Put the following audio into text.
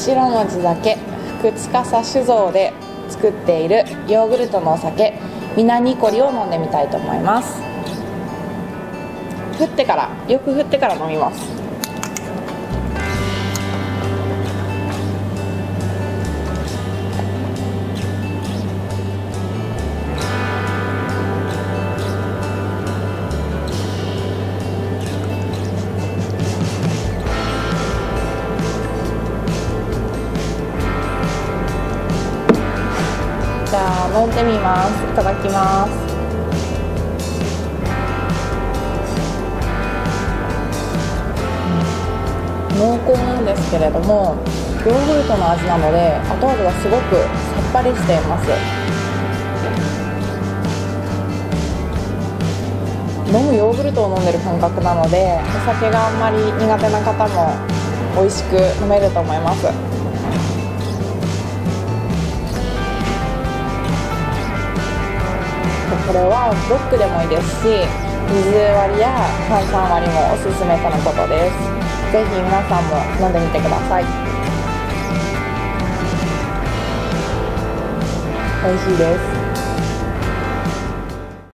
白文字酒福司酒造で作っているヨーグルトのお酒みなにこりを飲んでみたいと思います。振ってからよく振ってから飲みます。じゃあ飲んでみます。いただきます。濃厚なんですけれどもヨーグルトの味なので後味がすごくさっぱりしています。飲むヨーグルトを飲んでる感覚なのでお酒があんまり苦手な方も美味しく飲めると思います。これはブロックでもいいですし水割りや炭酸割りもおすすめとのことです。ぜひ皆さんも飲んでみてください。美味しいです。